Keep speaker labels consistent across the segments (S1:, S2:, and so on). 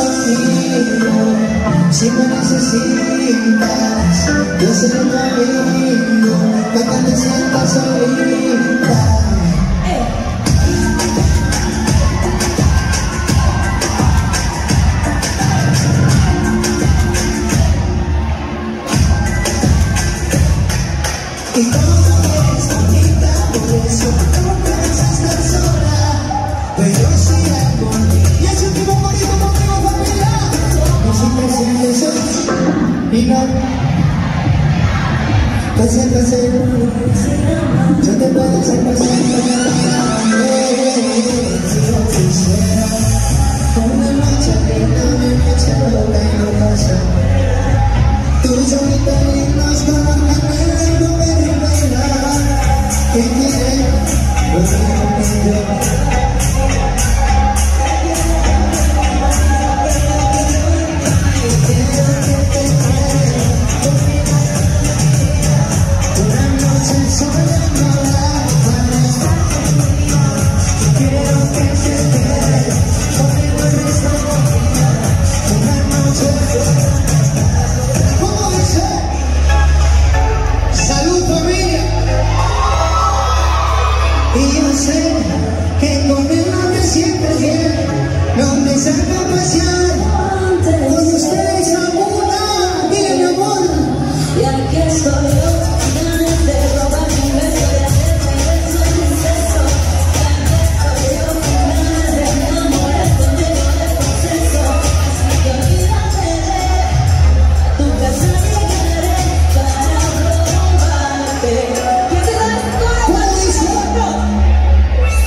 S1: contigo. Si me necesitas, yo seré tu amigo Cuando te sientas solita. Y como tú eres bonita, por eso tú no puedes sola. Pero Presentación. Presentación.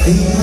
S1: Amen.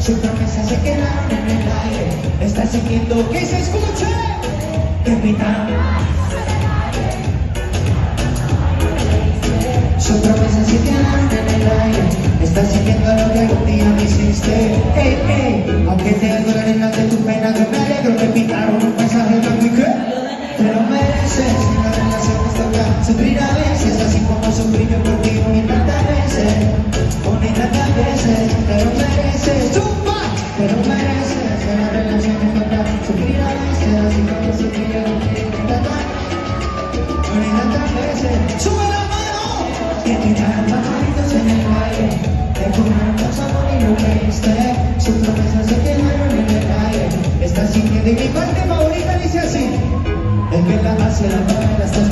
S1: Sus promesas se quedaron en el aire. Está exigiendo que se escuche. Que pitan Sus promesas se quedaron en el aire. Está siguiendo lo que un día me hiciste. Hey, hey. Aunque te duelen las de tu pena Yo me alegro que pitaron un pasaje de mi que Te lo mereces Una relación hasta acá Sufrir a veces sintiendo y mi parte favorita dice así que la la paga la